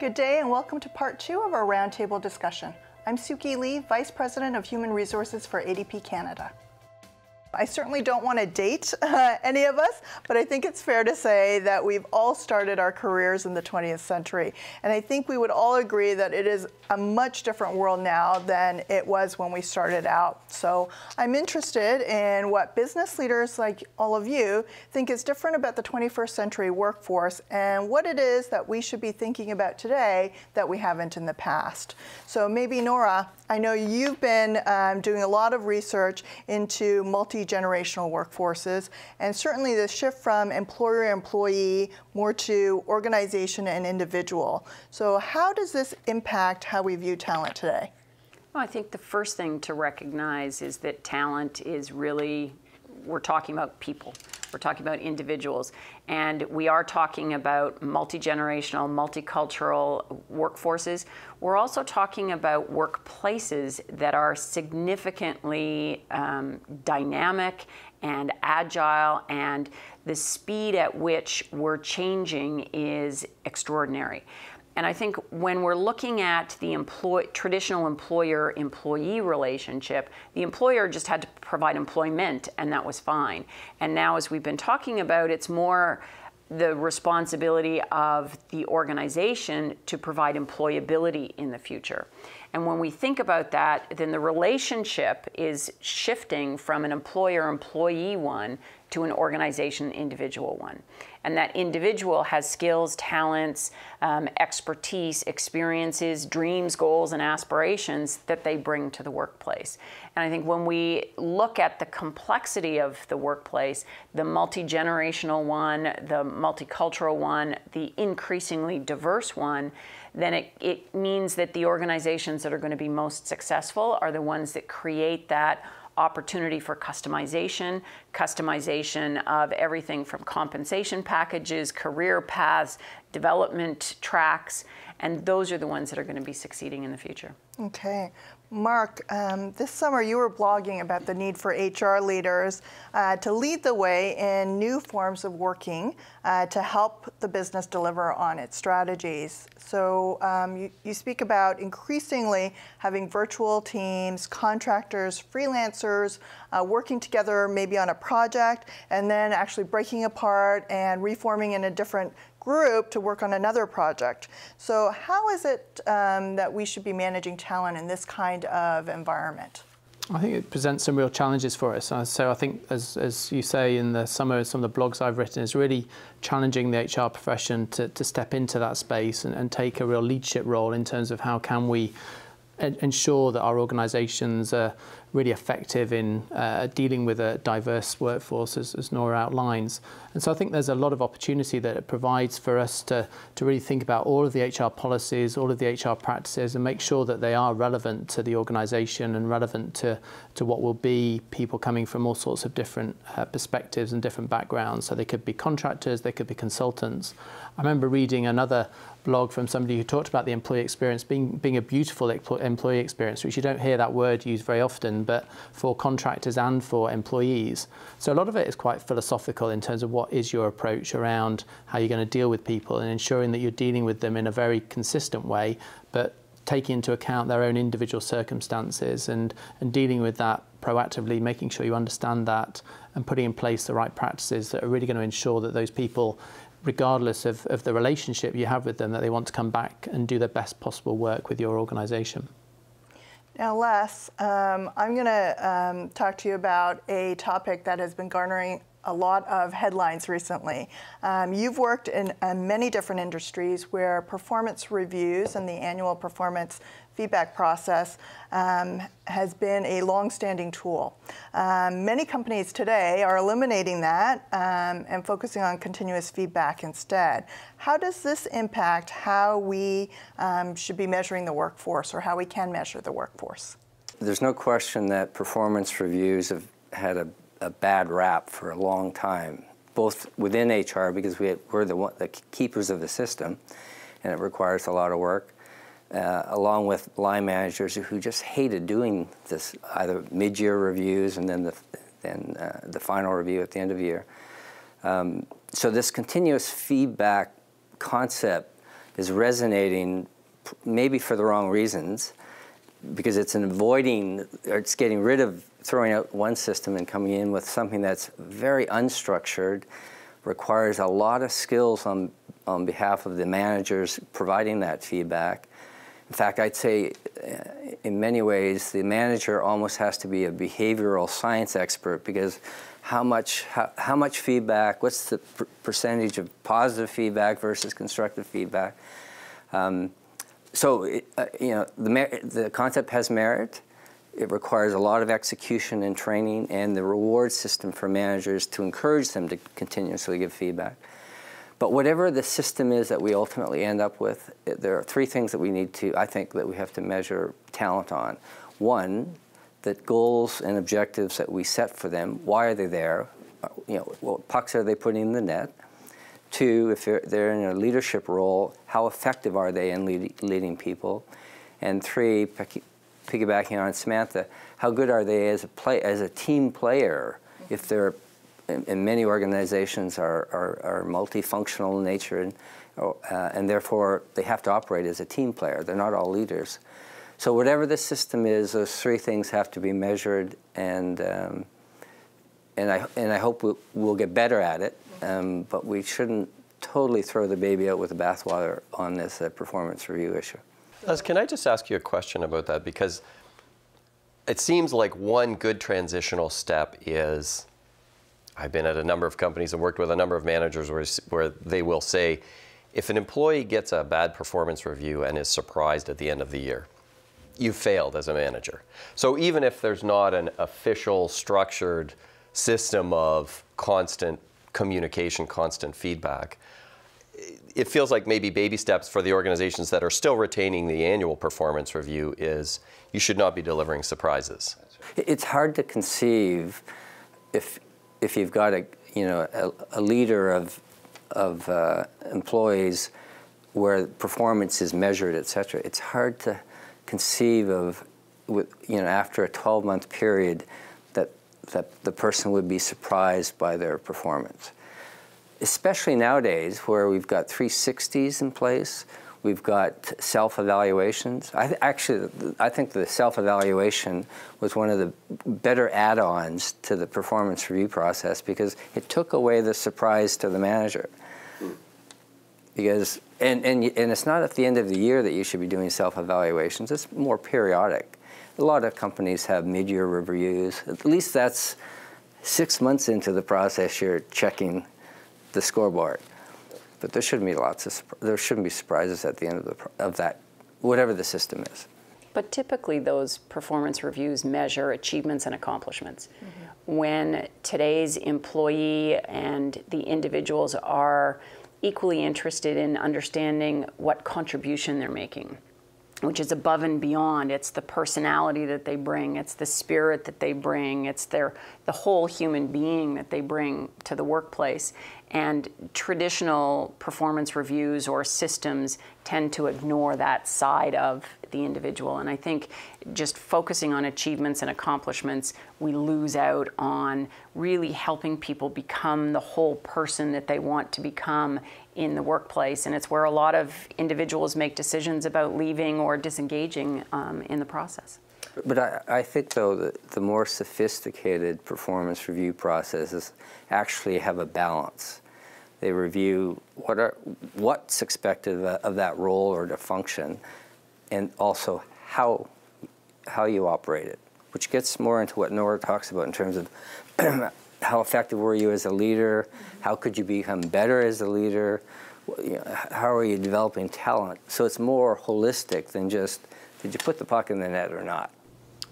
Good day and welcome to part two of our roundtable discussion. I'm Suki Lee, Vice President of Human Resources for ADP Canada. I certainly don't want to date uh, any of us, but I think it's fair to say that we've all started our careers in the 20th century. And I think we would all agree that it is a much different world now than it was when we started out. So I'm interested in what business leaders like all of you think is different about the 21st century workforce and what it is that we should be thinking about today that we haven't in the past. So maybe Nora, I know you've been um, doing a lot of research into multi-generational workforces, and certainly the shift from employer-employee more to organization and individual. So how does this impact how we view talent today? Well, I think the first thing to recognize is that talent is really, we're talking about people. We're talking about individuals. And we are talking about multi generational, multicultural workforces. We're also talking about workplaces that are significantly um, dynamic and agile, and the speed at which we're changing is extraordinary. And I think when we're looking at the employ, traditional employer employee relationship, the employer just had to provide employment, and that was fine. And now, as we've been talking about, it's more the responsibility of the organization to provide employability in the future. And when we think about that, then the relationship is shifting from an employer employee one to an organization individual one. And that individual has skills, talents, um, expertise, experiences, dreams, goals, and aspirations that they bring to the workplace. And I think when we look at the complexity of the workplace, the multi generational one, the multicultural one, the increasingly diverse one, then it, it means that the organizations that are going to be most successful are the ones that create that opportunity for customization, customization of everything from compensation packages, career paths, development tracks, and those are the ones that are going to be succeeding in the future. Okay. Mark, um, this summer you were blogging about the need for HR leaders uh, to lead the way in new forms of working uh, to help the business deliver on its strategies. So um, you, you speak about increasingly having virtual teams, contractors, freelancers uh, working together maybe on a project and then actually breaking apart and reforming in a different group to work on another project. So how is it um, that we should be managing talent in this kind of environment? I think it presents some real challenges for us. So I think, as, as you say in the summer, some of the blogs I've written, is really challenging the HR profession to, to step into that space and, and take a real leadership role in terms of how can we ensure that our organisations are really effective in uh, dealing with a diverse workforce, as, as, Nora outlines. And so I think there's a lot of opportunity that it provides for us to, to really think about all of the HR policies, all of the HR practices, and make sure that they are relevant to the organisation and relevant to, to what will be people coming from all sorts of different uh, perspectives and different backgrounds. So they could be contractors, they could be consultants. I remember reading another blog from somebody who talked about the employee experience being, being a beautiful employee experience, which you don't hear that word used very often, but for contractors and for employees. So a lot of it is quite philosophical in terms of what is your approach around how you're going to deal with people and ensuring that you're dealing with them in a very consistent way, but taking into account their own individual circumstances and, and dealing with that proactively, making sure you understand that and putting in place the right practices that are really going to ensure that those people regardless of, of the relationship you have with them, that they want to come back and do their best possible work with your organisation. Now, Les, um, I'm going to um, talk to you about a topic that has been garnering a lot of headlines recently. Um, you've worked in uh, many different industries where performance reviews and the annual performance feedback process um, has been a long-standing tool. Um, many companies today are eliminating that um, and focusing on continuous feedback instead. How does this impact how we um, should be measuring the workforce or how we can measure the workforce? There's no question that performance reviews have had a, a bad rap for a long time, both within HR because we, are the, the keepers of the system and it requires a lot of work uh, along with line managers who just hated doing this, either mid-year reviews and then the, then, uh, the final review at the end of the year. Um, so this continuous feedback concept is resonating maybe for the wrong reasons because it's an avoiding or it's getting rid of throwing out one system and coming in with something that's very unstructured requires a lot of skills on on behalf of the managers providing that feedback in fact i'd say uh, in many ways the manager almost has to be a behavioral science expert because how much how, how much feedback what's the per percentage of positive feedback versus constructive feedback um, so uh, you know the the concept has merit. It requires a lot of execution and training, and the reward system for managers to encourage them to continuously give feedback. But whatever the system is that we ultimately end up with, eh, there are three things that we need to, I think, that we have to measure talent on. One, that goals and objectives that we set for them, why are they there? You know, what pucks are they putting in the net? Two, if they're, they're in a leadership role, how effective are they in lead, leading people? And three, piggybacking on Samantha, how good are they as a play as a team player? If they're and many organizations are, are, are multifunctional in nature and, uh, and therefore they have to operate as a team player. They're not all leaders. So whatever the system is, those three things have to be measured and um, and I, and I hope we'll, we'll get better at it um, but we shouldn't totally throw the baby out with the bathwater on this uh, performance review issue. Les, can I just ask you a question about that? Because it seems like one good transitional step is I've been at a number of companies and worked with a number of managers where, where they will say, if an employee gets a bad performance review and is surprised at the end of the year, you failed as a manager. So even if there's not an official structured system of constant communication, constant feedback. It feels like maybe baby steps for the organizations that are still retaining the annual performance review is you should not be delivering surprises. It's hard to conceive if if you've got a you know a, a leader of of uh, employees where performance is measured, et cetera. It's hard to conceive of with you know after a 12 month period that that the person would be surprised by their performance. Especially nowadays where we've got 360s in place, we've got self-evaluations. I actually, I think the self-evaluation was one of the better add-ons to the performance review process because it took away the surprise to the manager. Because, and, and, and it's not at the end of the year that you should be doing self-evaluations, it's more periodic. A lot of companies have mid-year reviews. At least that's six months into the process you're checking the scoreboard. But there shouldn't be lots of there shouldn't be surprises at the end of the of that, whatever the system is. But typically, those performance reviews measure achievements and accomplishments. Mm-hmm. When today's employee and the individuals are equally interested in understanding what contribution they're making which is above and beyond. It's the personality that they bring, it's the spirit that they bring, it's their the whole human being that they bring to the workplace. And traditional performance reviews or systems tend to ignore that side of the individual. And I think just focusing on achievements and accomplishments, we lose out on really helping people become the whole person that they want to become in the workplace. And it's where a lot of individuals make decisions about leaving or disengaging um, in the process. But I, I, think, though, that the more sophisticated performance review processes actually have a balance. They review what are, what's expected of, of that role or to function, and also how, how you operate it, which gets more into what Nora talks about in terms of how effective were you as a leader, how could you become better as a leader, how are you developing talent. So it's more holistic than just did you put the puck in the net or not.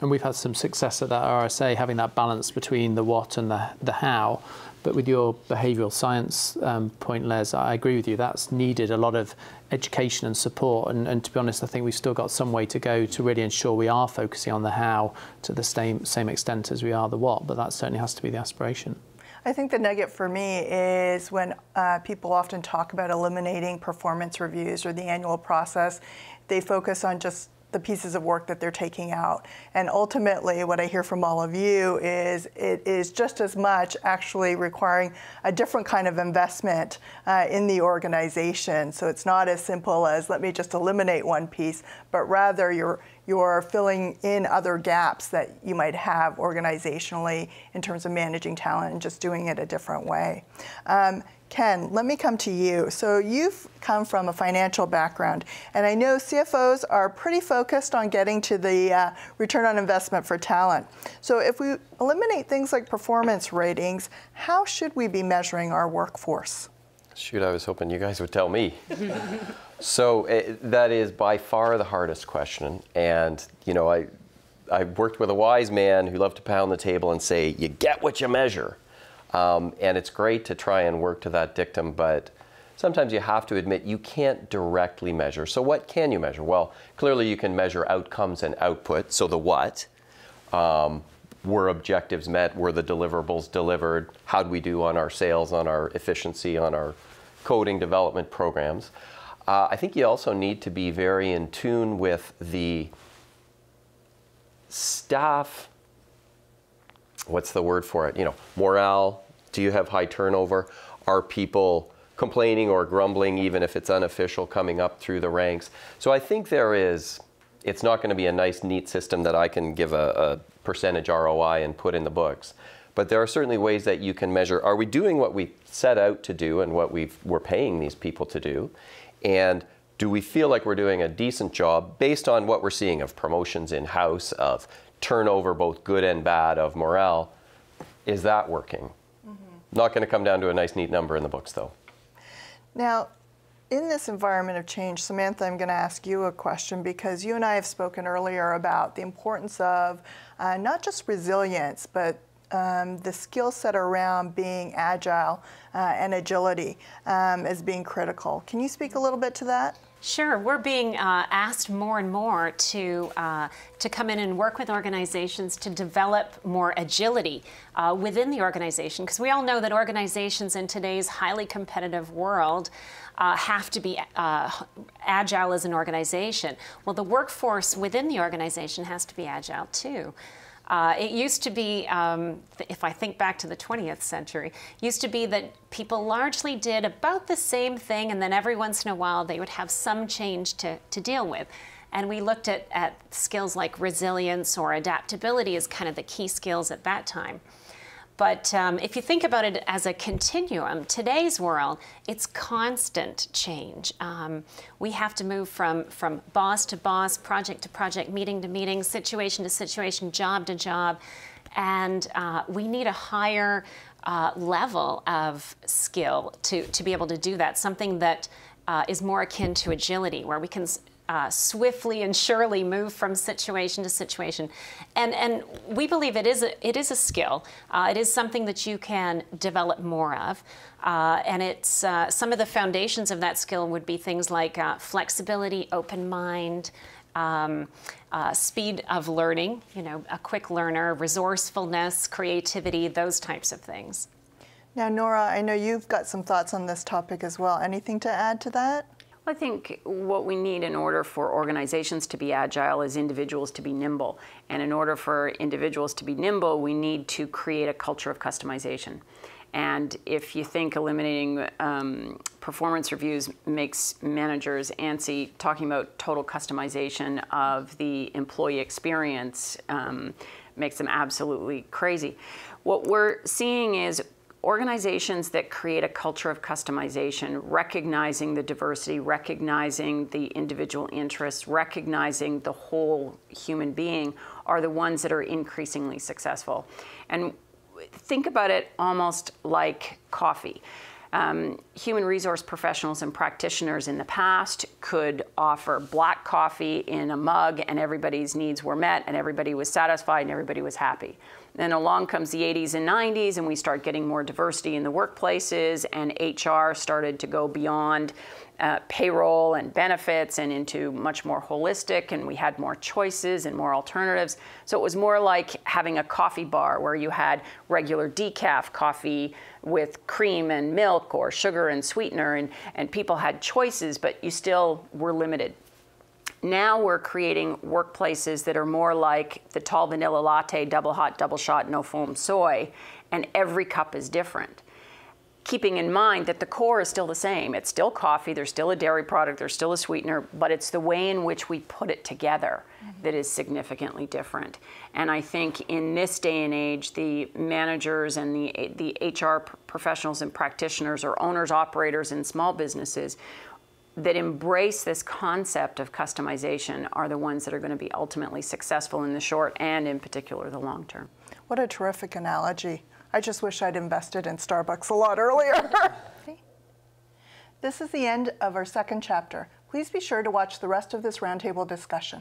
And we've had some success at that RSA, having that balance between the what and the, the how. But with your behavioural science um, point, Les, I agree with you. That's needed a lot of education and support. And, and, to be honest, I think we've still got some way to go to really ensure we are focusing on the how to the same, same extent as we are the what. But that certainly has to be the aspiration. I think the nugget for me is when uh, people often talk about eliminating performance reviews or the annual process, they focus on just the pieces of work that they're taking out. And ultimately, what I hear from all of you is it is just as much actually requiring a different kind of investment uh, in the organization. So it's not as simple as let me just eliminate one piece, but rather you're you're filling in other gaps that you might have organizationally in terms of managing talent and just doing it a different way. Um, Ken, let me come to you. So you've come from a financial background, and I know CFOs are pretty focused on getting to the uh, return on investment for talent. So if we eliminate things like performance ratings, how should we be measuring our workforce? Shoot, I was hoping you guys would tell me. so it, eh, that is by far the hardest question, and you know I. I worked with a wise man who loved to pound the table and say, "You get what you measure." Um, and it's great to try and work to that dictum, but sometimes you have to admit you can't directly measure. So, what can you measure? Well, clearly you can measure outcomes and output. So, the what. Um, were objectives met? Were the deliverables delivered? How do we do on our sales, on our efficiency, on our coding development programs? Uh, I think you also need to be very in tune with the staff what's the word for it? You know, morale. Do you have high turnover? Are people complaining or grumbling, even if it's unofficial, coming up through the ranks? So I think there is. It's not going to be a nice, neat system that I can give a, a percentage ROI and put in the books. But there are certainly ways that you can measure are we doing what we set out to do and what we are paying these people to do? And do we feel like we're doing a decent job based on what we're seeing of promotions in house, of turnover, both good and bad, of morale. Is that working? Not going to come down to a nice, neat number in the books, though. Now, in this environment of change, Samantha, I'm going to ask you a question because you and I have spoken earlier about the importance of uh, not just resilience, but um, the skill set around being agile uh, and agility um, as being critical. Can you speak a little bit to that? Sure, we're being uh, asked more and more to uh, to come in and work with organizations to develop more agility uh, within the organization because we all know that organizations in today's highly competitive world uh, have to be uh, agile as an organization. Well, the workforce within the organization has to be agile too. Uh, it used to be, um, if I think back to the 20th century, used to be that people largely did about the same thing, and then every once in a while they would have some change to, to deal with. And we looked at, at skills like resilience or adaptability as kind of the key skills at that time. But um, if you think about it as a continuum, today's world, it's constant change. Um, we have to move from, from boss to boss, project to project, meeting to meeting, situation to situation, job to job. And uh, we need a higher uh, level of skill to, to be able to do that, something that uh, is more akin to agility, where we can uh, swiftly and surely move from situation to situation. And, and we believe it is a, it is a skill. Uh, it is something that you can develop more of. Uh, and it's uh, some of the foundations of that skill would be things like uh, flexibility, open mind, um, uh, speed of learning, you know, a quick learner, resourcefulness, creativity, those types of things. Now, Nora, I know you've got some thoughts on this topic as well. Anything to add to that? I think what we need in order for organizations to be agile is individuals to be nimble. And in order for individuals to be nimble, we need to create a culture of customization. And if you think eliminating um, performance reviews makes managers antsy, talking about total customization of the employee experience um, makes them absolutely crazy. What we're seeing is organizations that create a culture of customization, recognizing the diversity, recognizing the individual interests, recognizing the whole human being, are the ones that are increasingly successful. And think about it almost like coffee. Um, human resource professionals and practitioners in the past could offer black coffee in a mug and everybody's needs were met and everybody was satisfied and everybody was happy. Then along comes the 80s and 90s, and we start getting more diversity in the workplaces, and HR started to go beyond uh, payroll and benefits and into much more holistic, and we had more choices and more alternatives. So it was more like having a coffee bar where you had regular decaf coffee with cream and milk or sugar and sweetener, and, and people had choices, but you still were limited. now we're creating workplaces that are more like the tall vanilla latte, double hot, double shot, no foam soy, and every cup is different. Keeping in mind that the core is still the same. It's still coffee, there's still a dairy product, there's still a sweetener, but it's the way in which we put it together mm-hmm. that is significantly different. And I think in this day and age, the managers and the, the HR professionals and practitioners or owners, operators in small businesses that embrace this concept of customization are the ones that are going to be ultimately successful in the short and in particular the long term. What a terrific analogy. I just wish I'd invested in Starbucks a lot earlier. this is the end of our second chapter. Please be sure to watch the rest of this roundtable discussion.